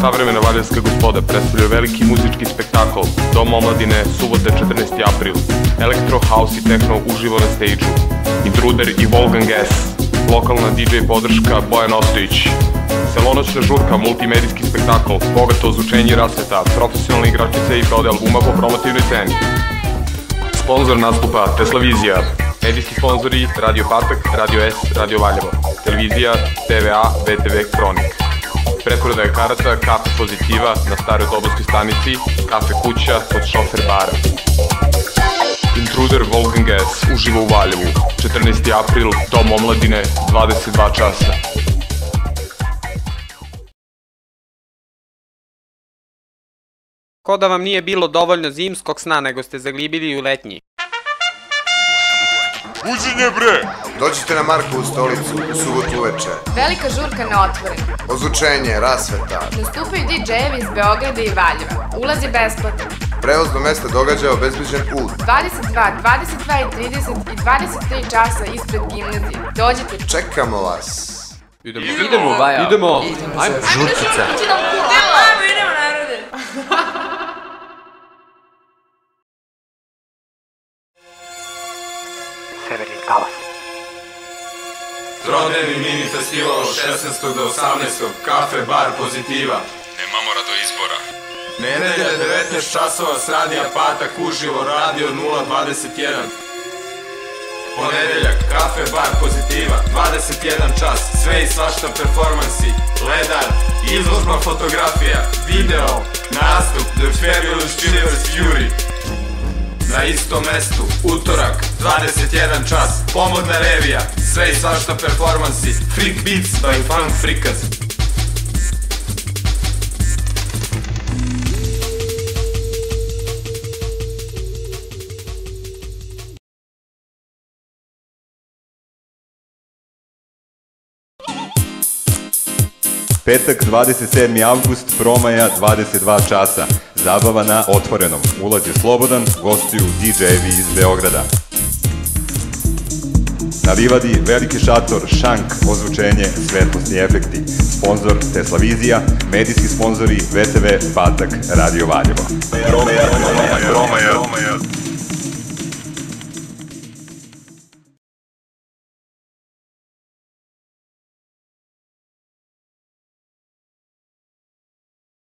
Savremena valjevska gospoda predstavljaju veliki muzički spektakl Dom omladine, subote 14. april. Electro, house i techno uživo na stage-u. Intruder i Volgan Gas. Lokalna DJ podrška Bojan Ostojić. Celonoćna žurka, multimedijski spektakl, bogato ozvučenje i rasveta, profesionalne igračice i prode albuma po promotivnoj ceni. Sponzor nastupa Teslavizija. Medijski sponzori Radio Patak, Radio S, Radio Valjevo. Televizija TVA, VTV Kronik. Preprodaje karata, kafe pozitiva na staroj dobovskoj stanici, kafe kuća kod šofer bara. Intruder Volgan Gas, uživo u Valjevu, 14. april, Dom omladine, 22 časa. Ko da vam nije bilo dovoljno zimskog sna, nego ste zaglibili u letnji. Buđenje bre! Dođite na Markovu stolicu, u subotu uveče. Velika žurka na otvoren. Ozvučenje, rasveta. Nastupaju DJ-evi iz Beograda i Valjeva. Ulaz je besplatan. Prevoz do mesta događaja obezbeđen u 22, 22 i 30 i 23 časa ispred gimnazije. Dođite. Čekamo vas. Idemo. Idemo, Baja. Idemo. Ajmo. Žurkica. Trodnevni mini festival od 16. do 18. Kafe, bar, pozitiva. Nemamo rado izbora. Nedelja 19 časova s radija Patak uživo radio 021. Ponedeljak, kafe, bar, pozitiva, 21 čas, sve i svašta performansi, ledar, izložba fotografija, video, nastup, The Fabulous Universe Fury. Na istom mestu, utorak, 21 čas, pomodna revija, sve i svašta performansi, Freak Beats by Funk Freakers. Petak 27. avgust, promaja 22 časa. Zabava na otvorenom. Ulaz je slobodan, gostuju DJ-evi iz Beograda. Na livadi veliki šator, šank, ozvučenje, svetlosni efekti. Sponzor Teslavizija, medijski sponzori VTV, Patak, Radio Valjevo. Promaja, promaja, promaja.